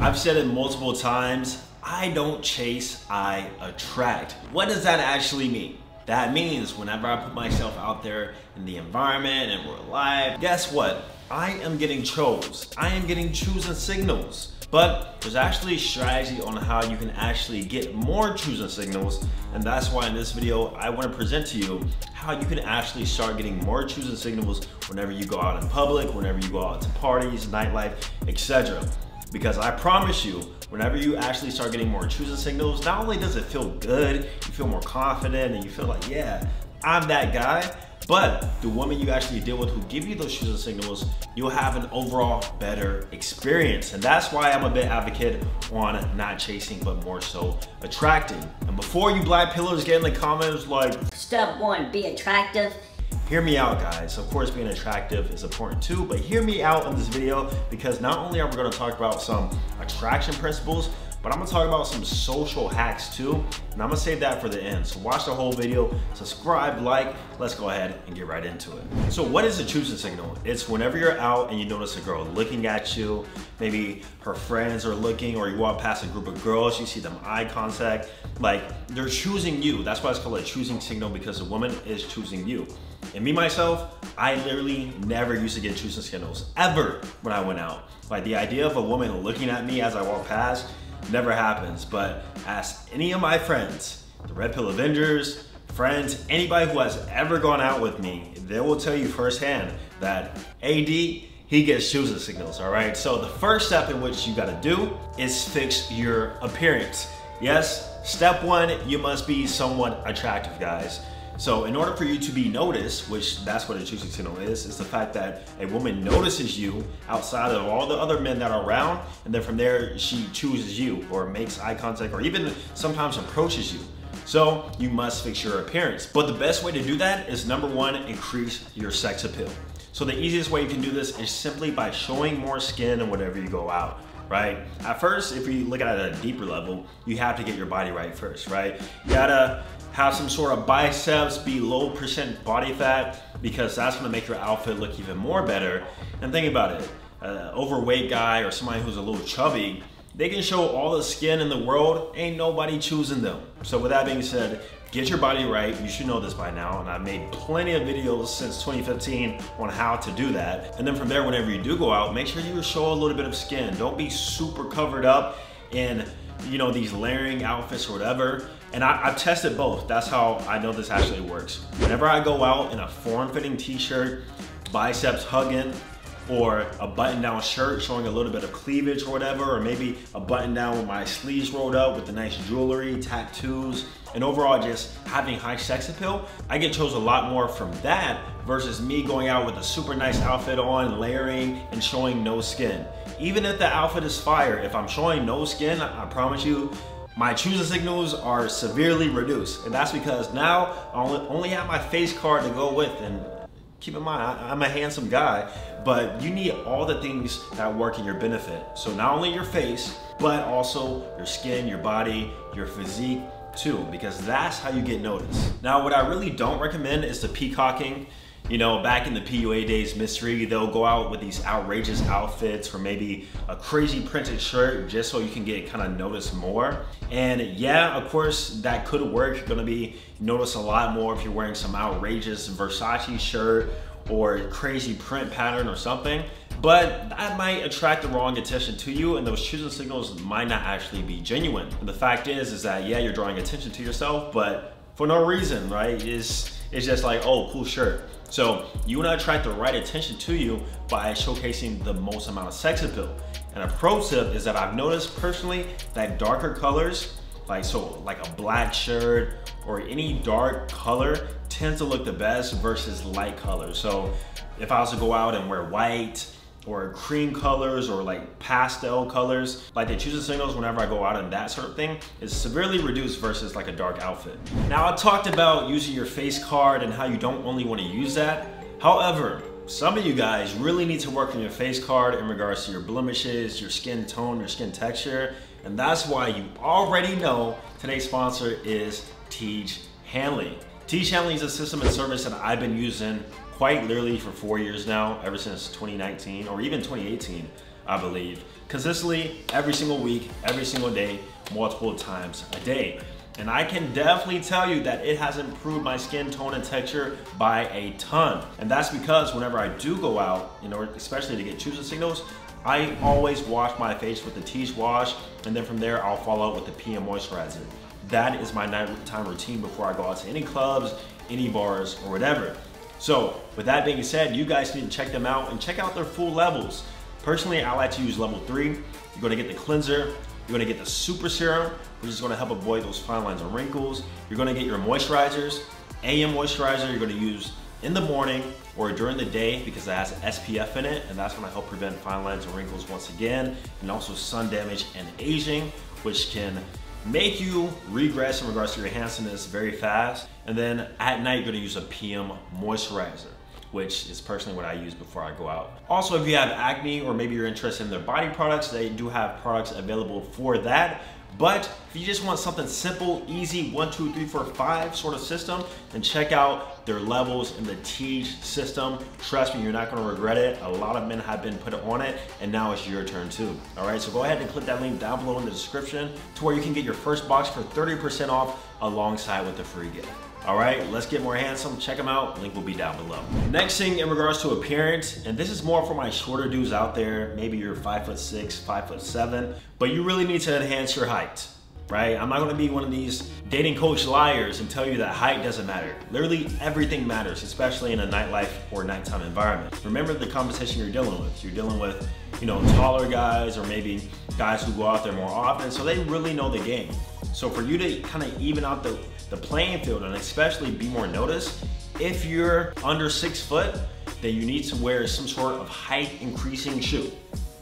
I've said it multiple times, I don't chase, I attract. What does that actually mean? That means whenever I put myself out there in the environment and real life, guess what? I am getting chose. I am getting chosen signals. But there's actually a strategy on how you can actually get more chosen signals. And that's why in this video, I wanna present to you how you can actually start getting more chosen signals whenever you go out in public, whenever you go out to parties, nightlife, etc. Because I promise you, whenever you actually start getting more chosen signals, not only does it feel good, you feel more confident and you feel like, yeah, I'm that guy, but the women you actually deal with who give you those chosen signals, you'll have an overall better experience. And that's why I'm a bit advocate on not chasing, but more so attracting. And before you black pillars get in the comments like, Step one, be attractive. Hear me out guys. Of course being attractive is important too, but hear me out in this video because not only are we gonna talk about some attraction principles, but I'm gonna talk about some social hacks too, and I'm gonna save that for the end. So watch the whole video, subscribe, like, let's go ahead and get right into it. So what is a choosing signal? It's whenever you're out and you notice a girl looking at you, maybe her friends are looking, or you walk past a group of girls, you see them eye contact, like they're choosing you. That's why it's called a choosing signal because a woman is choosing you. And me, myself, I literally never used to get choosing signals ever when I went out. Like the idea of a woman looking at me as I walk past never happens. But ask any of my friends, the Red Pill Avengers, friends, anybody who has ever gone out with me, they will tell you firsthand that AD, he gets choosing signals, all right? So the first step in which you gotta do is fix your appearance. Yes, step one, you must be somewhat attractive, guys. So in order for you to be noticed, which that's what a choosing signal is, is the fact that a woman notices you outside of all the other men that are around, and then from there she chooses you or makes eye contact or even sometimes approaches you. So you must fix your appearance. But the best way to do that is number one, increase your sex appeal. So the easiest way you can do this is simply by showing more skin and whenever you go out right? At first, if you look at it at a deeper level, you have to get your body right first, right? You gotta have some sort of biceps, be low percent body fat, because that's gonna make your outfit look even more better. And think about it, overweight guy or somebody who's a little chubby, they can show all the skin in the world, ain't nobody choosing them. So with that being said, get your body right. You should know this by now. And I've made plenty of videos since 2015 on how to do that. And then from there, whenever you do go out, make sure you show a little bit of skin. Don't be super covered up in you know, these layering outfits or whatever. And I, have tested both. That's how I know this actually works. Whenever I go out in a form-fitting t-shirt, biceps hugging, or a button-down shirt showing a little bit of cleavage or whatever, or maybe a button-down with my sleeves rolled up with the nice jewelry, tattoos, and overall just having high sex appeal, I get chose a lot more from that versus me going out with a super nice outfit on, layering, and showing no skin. Even if the outfit is fire, if I'm showing no skin, I, promise you, my choosing signals are severely reduced. And that's because now I only have my face card to go with. And keep in mind, I'm a handsome guy, but you need all the things that work in your benefit. So not only your face, but also your skin, your body, your physique too, because that's how you get noticed. Now, what I really don't recommend is the peacocking. You know, back in the PUA days, Mystery, they'll go out with these outrageous outfits or maybe a crazy printed shirt just so you can get kind of noticed more. And yeah, of course, that could work. You're gonna be noticed a lot more if you're wearing some outrageous Versace shirt or crazy print pattern or something. But that might attract the wrong attention to you and those choosing signals might not actually be genuine. And the fact is, is that yeah, you're drawing attention to yourself, but for no reason, right? It's, it's just like, oh, cool shirt. So you want to attract the right attention to you by showcasing the most amount of sex appeal. And a pro tip is that I've noticed personally that darker colors, like so like a black shirt or any dark color tends to look the best versus light colors. So if I was to go out and wear white, or cream colors or like pastel colors. Like they choose the signals whenever I go out and that sort of thing is severely reduced versus like a dark outfit. Now I talked about using your face card and how you don't only want to use that. However, some of you guys really need to work on your face card in regards to your blemishes, your skin tone, your skin texture. And that's why you already know today's sponsor is Tiege Hanley. Tiege Hanley is a system and service that I've been using quite literally for four years now, ever since 2019 or even 2018. I believe. Consistently, every single week, every single day, multiple times a day. And I can definitely tell you that it has improved my skin tone and texture by a ton. And that's because whenever I do go out, you know, especially to get Choosing Signals, I always wash my face with the Tiege wash, and then from there I'll follow up with the PM moisturizer. That is my nighttime routine before I go out to any clubs, any bars, or whatever. So with that being said, you guys need to check them out and check out their full levels. Personally, I like to use level three. You're gonna get the cleanser, you're gonna get the super serum, which is gonna help avoid those fine lines and wrinkles. You're gonna get your moisturizers, AM moisturizer you're gonna use in the morning or during the day because it has SPF in it and that's gonna help prevent fine lines and wrinkles once again and also sun damage and aging which can make you regress in regards to your handsomeness very fast. And then at night, you're gonna use a PM moisturizer which is personally what I use before I go out. Also, if you have acne or maybe you're interested in their body products, they do have products available for that. But if you just want something simple, easy, one, two, three, four, five sort of system, then check out their levels in the Tiege system. Trust me, you're not gonna regret it. A lot of men have been put on it, and now it's your turn too. All right, so go ahead and click that link down below in the description to where you can get your first box for 30% off alongside with the free gift. All right, let's get more handsome. Check them out. Link will be down below. Next thing in regards to appearance, and this is more for my shorter dudes out there. Maybe you're five foot six, five foot seven, but you really need to enhance your height right? I'm not gonna be one of these dating coach liars and tell you that height doesn't matter. Literally everything matters, especially in a nightlife or nighttime environment. Remember the competition you're dealing with. You're dealing with, you know, taller guys or maybe guys who go out there more often, so they really know the game. So for you to kind of even out the the playing field and especially be more noticed. If you're under six foot, then you need to wear some sort of height increasing shoe.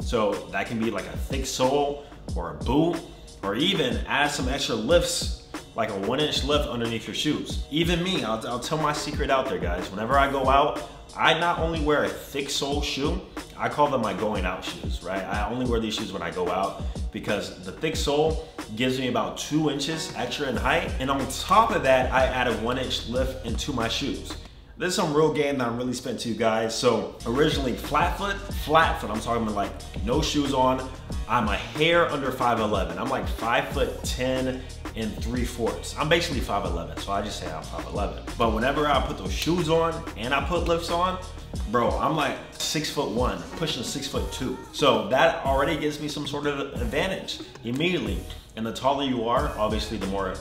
So that can be like a thick sole or a boot, or even add some extra lifts, like a one inch lift underneath your shoes. Even me, I'll, I'll tell my secret out there guys. Whenever I go out, I not only wear a thick sole shoe, I call them my going out shoes, right? I only wear these shoes when I go out because the thick sole gives me about two inches extra in height. And on top of that, I add a one inch lift into my shoes. This is some real game that I'm really spent to you guys. So originally flat foot, flat foot, I'm talking about like no shoes on. I'm a hair under 5'11". I'm like five foot 10 and 3 fourths. I'm basically 5'11", so I just say I'm 5'11". But whenever I put those shoes on and I put lifts on, bro, I'm like six foot one, pushing six foot two. So that already gives me some sort of advantage immediately. And the taller you are, obviously the more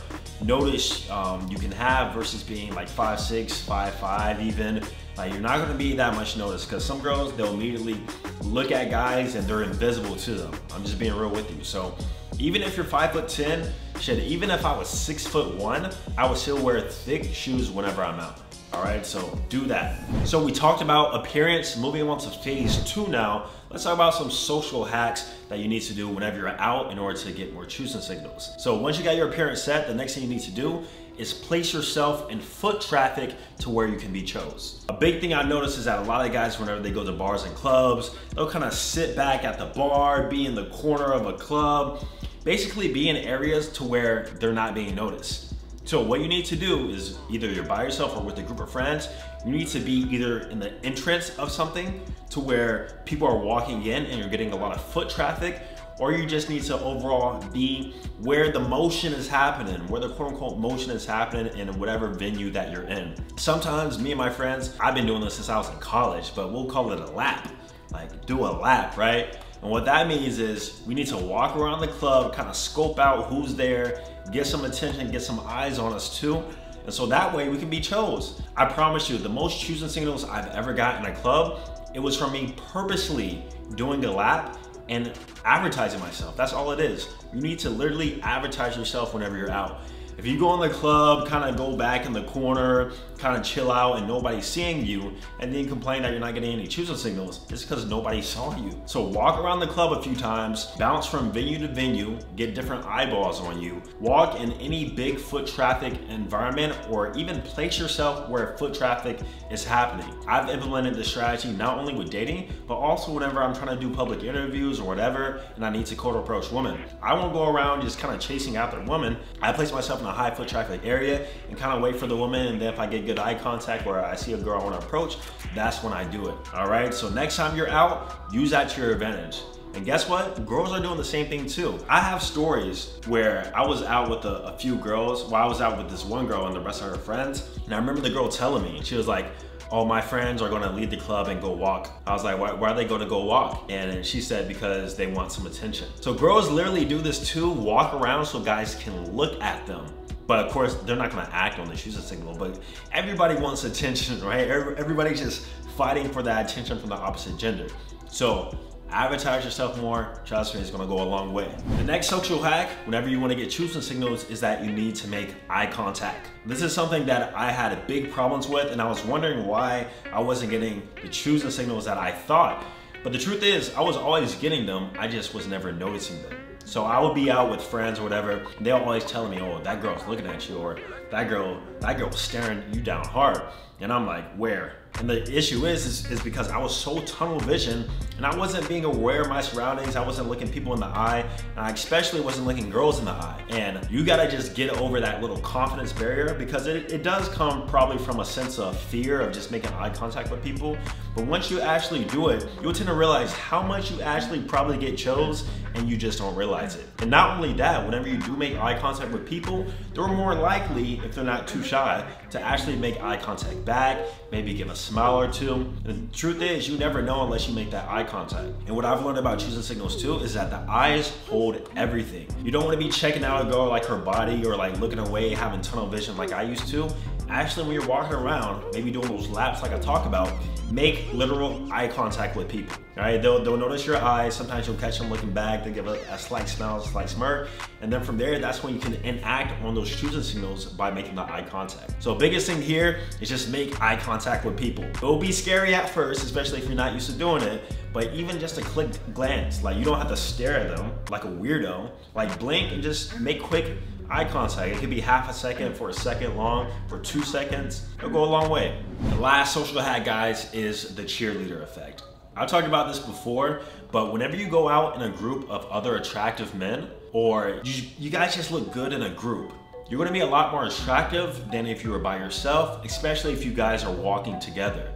notice um, you can have versus being like five six, five five even. Like you're not gonna be that much notice because some girls, they'll immediately look at guys and they're invisible to them. I'm just being real with you. So even if you're five foot 10, shit, even if I was six foot one, I would still wear thick shoes whenever I'm out. All right, so do that. So we talked about appearance, moving on to phase two now. Let's talk about some social hacks that you need to do whenever you're out in order to get more choosing signals. So once you got your appearance set, the next thing you need to do is place yourself in foot traffic to where you can be chose. A big thing I notice is that a lot of guys, whenever they go to bars and clubs, they'll kind of sit back at the bar, be in the corner of a club, basically be in areas to where they're not being noticed. So what you need to do is either you're by yourself or with a group of friends, you need to be either in the entrance of something to where people are walking in and you're getting a lot of foot traffic, or you just need to overall be where the motion is happening, where the quote unquote motion is happening in whatever venue that you're in. Sometimes me and my friends, I've been doing this since I was in college, but we'll call it a lap. Like do a lap, right? And what that means is we need to walk around the club, kind of scope out who's there, get some attention, get some eyes on us too. And so that way we can be chose. I promise you, the most choosing signals I've ever got in a club, it was from me purposely doing a lap and advertising myself. That's all it is. You need to literally advertise yourself whenever you're out. If you go in the club, kind of go back in the corner, kind of chill out and nobody's seeing you, and then complain that you're not getting any choosing signals, it's because nobody saw you. So walk around the club a few times, bounce from venue to venue, get different eyeballs on you, walk in any big foot traffic environment, or even place yourself where foot traffic is happening. I've implemented this strategy not only with dating, but also whenever I'm trying to do public interviews or whatever, and I need to cold approach women. I won't go around just kind of chasing after women. I place myself in a high foot traffic area and kind of wait for the woman, and then if I get good eye contact or I see a girl I want to approach, that's when I do it. All right, so next time you're out, use that to your advantage. And guess what? Girls are doing the same thing too. I have stories where I was out with a, a few girls, while I was out with this one girl and the rest of her friends. And I remember the girl telling me, she was like, oh, my friends are gonna leave the club and go walk. I was like, why, why are they gonna go walk? And she said, because they want some attention. So girls literally do this too, walk around so guys can look at them. But of course, they're not gonna act on the shoes signal, but everybody wants attention, right? Everybody's just fighting for that attention from the opposite gender. So advertise yourself more, trust me, it's gonna go a long way. The next social hack, whenever you wanna get choosing signals, is that you need to make eye contact. This is something that I had big problems with, and I was wondering why I wasn't getting the choosing signals that I thought. But the truth is, I was always getting them, I just was never noticing them. So I would be out with friends or whatever, they'll always telling me, oh, that girl's looking at you, or that girl, that girl's staring you down hard. And I'm like, where? And the issue is, is, is, because I was so tunnel vision and I wasn't being aware of my surroundings. I wasn't looking people in the eye. And I especially wasn't looking girls in the eye. And you gotta just get over that little confidence barrier because it, it does come probably from a sense of fear of just making eye contact with people. But once you actually do it, you'll tend to realize how much you actually probably get chose and you just don't realize it. And not only that, whenever you do make eye contact with people, they're more likely, if they're not too shy, to actually make eye contact back, maybe give a smile or two. And the truth is, you never know unless you make that eye contact. And what I've learned about choosing signals too is that the eyes hold everything. You don't want to be checking out a girl like her body or like looking away, having tunnel vision like I used to. Actually, when you're walking around, maybe doing those laps like I talk about, make literal eye contact with people. All right, they'll, they'll notice your eyes. Sometimes you'll catch them looking back. They give a, a slight smile, a slight smirk. And then from there, that's when you can enact on those choosing signals by making the eye contact. So biggest thing here is just make eye contact with people. It will be scary at first, especially if you're not used to doing it. But even just a quick glance, like you don't have to stare at them like a weirdo. Like blink and just make quick eye contact. It could be half a second for a second long, for two seconds. It'll go a long way. The last social hack, guys, is the cheerleader effect. I've talked about this before, but whenever you go out in a group of other attractive men, or you, you guys just look good in a group, you're gonna be a lot more attractive than if you were by yourself, especially if you guys are walking together.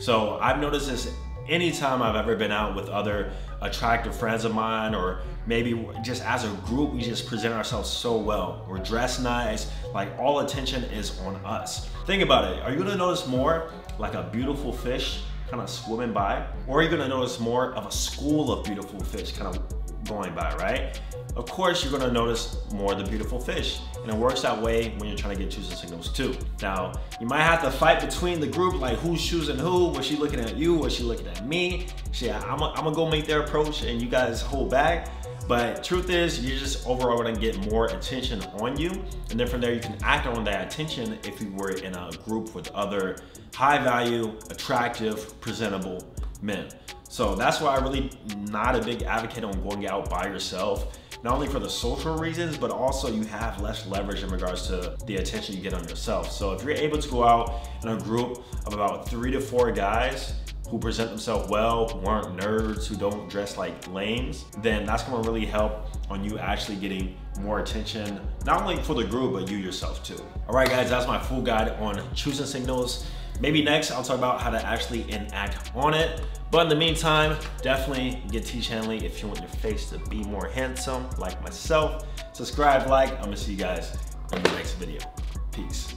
So I've noticed this anytime I've ever been out with other attractive friends of mine or maybe just as a group we just present ourselves so well. We're dressed nice like all attention is on us. Think about it. Are you gonna notice more like a beautiful fish kind of swimming by? Or are you gonna notice more of a school of beautiful fish kind of going by right of course you're gonna notice more of the beautiful fish. And it works that way when you're trying to get choosing signals too. Now, you might have to fight between the group, like who's choosing who, was she looking at you, was she looking at me? She, I'm gonna go make their approach and you guys hold back. But truth is, you're just overall gonna get more attention on you. And then from there, you can act on that attention if you were in a group with other high value, attractive, presentable men. So that's why I'm really not a big advocate on going out by yourself not only for the social reasons, but also you have less leverage in regards to the attention you get on yourself. So if you're able to go out in a group of about three to four guys who present themselves well, who aren't nerds, who don't dress like lames, then that's gonna really help on you actually getting more attention, not only for the group, but you yourself too. All right, guys, that's my full guide on choosing signals. Maybe next I'll talk about how to actually enact on it. But in the meantime, definitely get Tiege Hanley if you want your face to be more handsome like myself. Subscribe, like, I'm gonna see you guys in the next video. Peace.